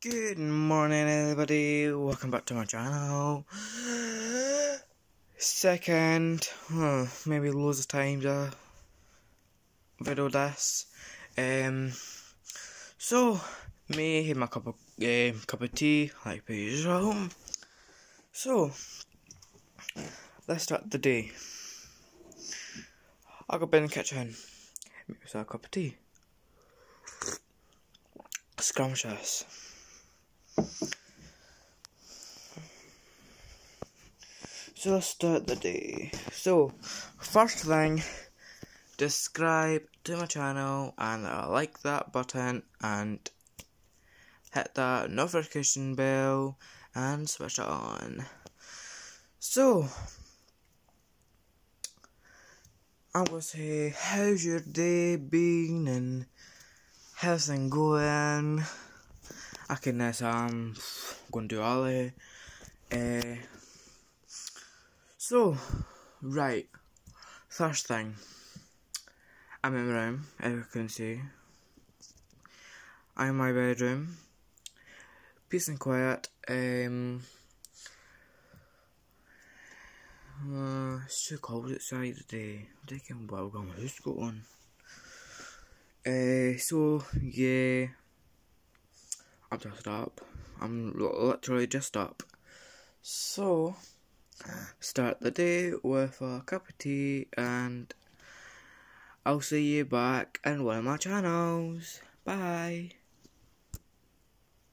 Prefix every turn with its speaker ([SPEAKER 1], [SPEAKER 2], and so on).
[SPEAKER 1] Good morning, everybody. Welcome back to my channel. Second, huh, maybe loads of times a video this. Um, so me had my cup of um, cup of tea, like usual. So let's start the day. I got in the kitchen, make myself a cup of tea. Scrumptious. Let's start the day. So, first thing, subscribe to my channel and like that button and hit that notification bell and switch it on. So, I'm gonna say, how's your day been and how's it going? I can uh, I'm gonna do all it. Uh, so, right, first thing, I'm in my room, as you can see. I'm in my bedroom, peace and quiet. Um, uh, it's too cold outside today. I'm taking a while going, who's going? Uh, so, yeah. I'm just up. I'm literally just up. So, start the day with a cup of tea and I'll see you back in one of my channels. Bye.